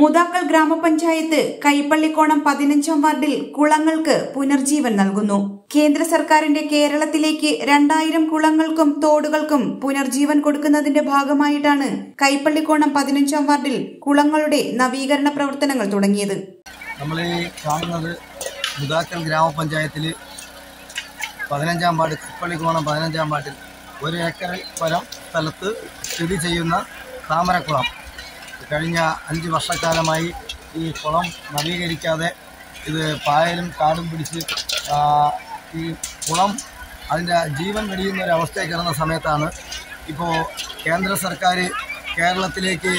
മുതാക്കൽ ഗ്രാമപഞ്ചായത്ത് കൈപ്പള്ളിക്കോണം പതിനഞ്ചാം വാർഡിൽ കുളങ്ങൾക്ക് പുനർജീവൻ നൽകുന്നു. കേന്ദ്ര സർക്കാരിന്റെ കേരളത്തിലേക്ക് രണ്ടായിരം കുളങ്ങൾക്കും തോടുകൾക്കും പുനർജീവൻ കൊടുക്കുന്നതിന്റെ ഭാഗമായിട്ടാണ് കൈപ്പള്ളിക്കോണം പതിനഞ്ചാം വാർഡിൽ കുളങ്ങളുടെ നവീകരണ പ്രവർത്തനങ്ങൾ തുടങ്ങിയത്. നമ്മൾ കാണുന്നത് പതിനഞ്ചാം വാർഡ് കൈപ്പള്ളിക്കോണം പതിനഞ്ചാം വാർഡിൽ ഒരു ഏക്കറിൽ പരം സ്ഥലത്ത് സ്ഥിതി ചെയ്യുന്ന താമരക്കുളം. കഴിഞ്ഞ അഞ്ച് വർഷക്കാലമായി ഈ കുളം നവീകരിക്കാതെ ഇത് പായലും കാടും പിടിച്ച് ഈ കുളം അതിന്റെ ജീവൻ വെടിയുന്ന ഒരു അവസ്ഥയിൽ കിടന്ന സമയത്താണ് ഇപ്പോൾ കേന്ദ്ര സർക്കാർ കേരളത്തിലേക്ക്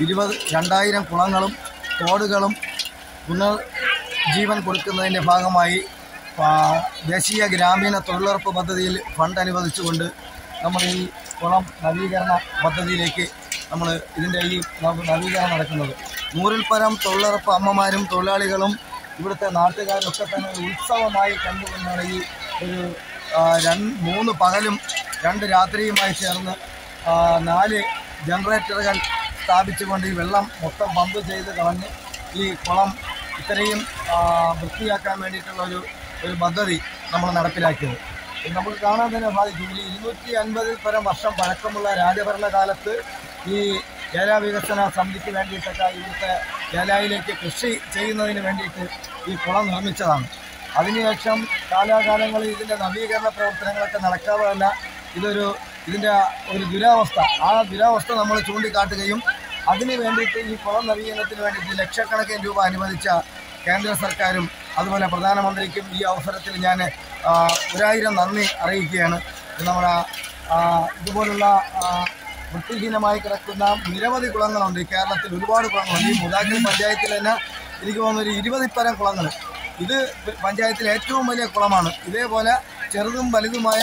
ഇരുപത് രണ്ടായിരം കുളങ്ങളും തോടുകളും പുനർ ജീവൻ കൊടുക്കുന്നതിന്റെ ഭാഗമായി ദേശീയ ഗ്രാമീണ തൊഴിലുറപ്പ് പദ്ധതിയിൽ ഫണ്ട് അനുവദിച്ചുകൊണ്ട് നമ്മൾ ഈ കുളം നവീകരണ പദ്ധതിയിലേക്ക് നമ്മൾ ഇതിന്റെ ഈ നവ- നവീകരണം നടക്കുന്നത്. നൂറിൽ പരം തൊഴിലുറപ്പ് അമ്മമാരും തൊഴിലാളികളും ഇവിടുത്തെ നാട്ടുകാരും ഒക്കെ തന്നെ ഉത്സവമായി കണ്ടുകൊണ്ടാണ് ഈ ഒരു രണ്ട് മൂന്ന് പകലും രണ്ട് രാത്രിയുമായി ചേർന്ന് നാല് ജനറേറ്ററുകൾ സ്ഥാപിച്ചുകൊണ്ട് ഈ വെള്ളം മൊത്തം പമ്പ് ചെയ്ത് കളഞ്ഞ് ഈ കുളം ഇത്രയും വൃത്തിയാക്കാൻ വേണ്ടിയിട്ടുള്ള ഒരു ഒരു പദ്ധതി നമ്മൾ നടപ്പിലാക്കിയത്. നമുക്ക് കാണാൻ തന്നെ സാധിക്കും. ഇരുന്നൂറ്റി അൻപതിൽ പരം വർഷം പഴക്കമുള്ള രാജഭരണകാലത്ത് ഈ ജലവികസന സമിതിക്ക് വേണ്ടിയിട്ടൊക്കെ ഇവിടുത്തെ ജലയിലേക്ക് കൃഷി ചെയ്യുന്നതിന് വേണ്ടിയിട്ട് ഈ കുളം നിർമ്മിച്ചതാണ്. അതിനുശേഷം കാലാകാലങ്ങളിൽ ഇതിന്റെ നവീകരണ പ്രവർത്തനങ്ങളൊക്കെ നടക്കാതെയല്ല ഇതൊരു ഇതിന്റെ ഒരു ദുരാവസ്ഥ. ആ ദുരാവസ്ഥ നമ്മൾ ചൂണ്ടിക്കാട്ടുകയും അതിന് വേണ്ടിയിട്ട് ഈ കുളം നവീകരണത്തിന് വേണ്ടിയിട്ട് ലക്ഷക്കണക്കിന് രൂപ അനുവദിച്ച കേന്ദ്ര സർക്കാരും അതുപോലെ പ്രധാനമന്ത്രിക്കും ഈ അവസരത്തിൽ ഞാൻ ഒരായിരം നന്ദി അറിയിക്കുകയാണ്. നമ്മുടെ ഇതുപോലുള്ള വൃത്തിഹീനമായി കിടക്കുന്ന നിരവധി കുളങ്ങളുണ്ട്. കേരളത്തിൽ ഒരുപാട് കുളങ്ങളുണ്ട്. ഈ മുതാക്കൽ പഞ്ചായത്തിൽ തന്നെ എനിക്ക് തോന്നുന്ന ഒരു ഇരുപതിപ്പരം കുളങ്ങൾ. ഇത് പഞ്ചായത്തിലെ ഏറ്റവും വലിയ കുളമാണ്. ഇതേപോലെ ചെറുതും വലുതുമായ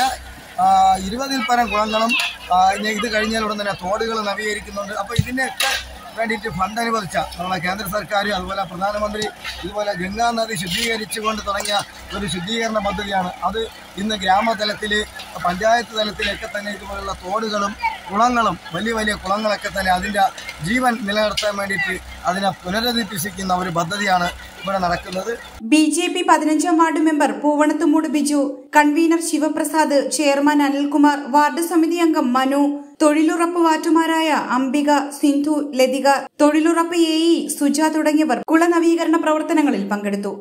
ഇരുപതിൽ പരം കുളങ്ങളും ഇത് കഴിഞ്ഞാൽ ഉടൻ തന്നെ തോടുകൾ നവീകരിക്കുന്നുണ്ട്. അപ്പോൾ ഇതിന്റെയൊക്കെ വേണ്ടിയിട്ട് ഫണ്ട് അനുവദിച്ച നമ്മുടെ കേന്ദ്ര സർക്കാർ അതുപോലെ പ്രധാനമന്ത്രി ഇതുപോലെ ഗംഗാ നദി ശുദ്ധീകരിച്ചുകൊണ്ട് തുടങ്ങിയ ഒരു ശുദ്ധീകരണ പദ്ധതിയാണ്. അത് ഇന്ന് ഗ്രാമതലത്തിൽ പഞ്ചായത്ത് തലത്തിലൊക്കെ തന്നെ ഇതുപോലുള്ള തോടുകളും കുളങ്ങളും വലിയ വലിയ കുളങ്ങളൊക്കെ തന്നെ അതിന്റെ ജീവൻ നിലനിർത്താൻ വേണ്ടിയിട്ട് അതിനെ പുനരധിപ്പിച്ചിരിക്കുന്ന ഒരു പദ്ധതിയാണ് ഇവിടെ നടക്കുന്നത്. ബി ജെ പി പതിനഞ്ചാം ward member Poovanathumoodu Biju convener Sivaprasad chairman Anilkumar ward സമിതി അംഗം മനു തൊഴിലുറപ്പ് വാറ്റുമാരായ അംബിക സിന്ധു ലതിക തൊഴിലുറപ്പ് എ ഇ സുജ തുടങ്ങിയവർ കുളനവീകരണ പ്രവർത്തനങ്ങളിൽ പങ്കെടുത്തു.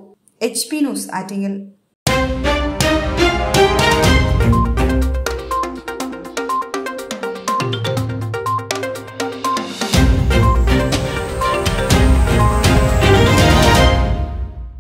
H P news Attingal.